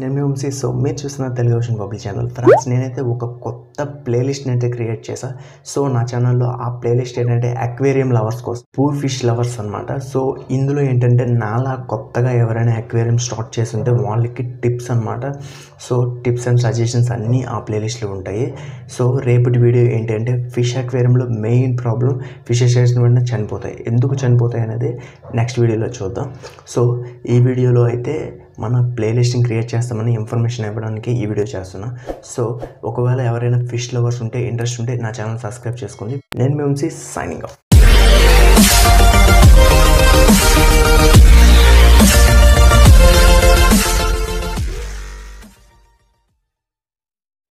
నేను వంశీ సో మీరు చూస్తున్న Telugu ocean public channel. Friends నేనైతే ఒక కొత్త ప్లేలిస్ట్ని అయితే క్రియేట్ చేశా. సో నా ఛానల్లో ఆ ప్లేలిస్ట్ ఏంటంటే అక్వేరియం లవర్స్ కోసం పూర్ ఫిష్ లవర్స్ అనమాట సో ఇందులో ఏంటంటే నాలా కొత్తగా ఎవరైనా అక్వేరియం స్టార్ట్ చేస్తుంటే వాళ్ళకి టిప్స్ అనమాట సో టిప్స్ అండ్ సజెషన్స్ అన్నీ ఆ ప్లేలిస్ట్లో ఉంటాయి. సో రేపటి వీడియో ఏంటంటే ఫిష్ అక్వేరియంలో మెయిన్ ప్రాబ్లం ఫిషెస్ చేసిన వెంటనే చనిపోతాయి. ఎందుకు చనిపోతాయి అనేది నెక్స్ట్ వీడియోలో చూద్దాం. సో ఈ వీడియోలో అయితే మన ప్లేలిస్ట్ని క్రియేట్ చేస్తామని ఇన్ఫర్మేషన్ ఇవ్వడానికి ఈ వీడియో చేస్తున్నా. సో ఒకవేళ ఎవరైనా ఫిష్ లవర్స్ ఉంటే ఇంట్రెస్ట్ ఉంటే నా ఛానల్ సబ్స్క్రైబ్ చేసుకోండి. నేను మేము సైనింగ్ ఆఫ్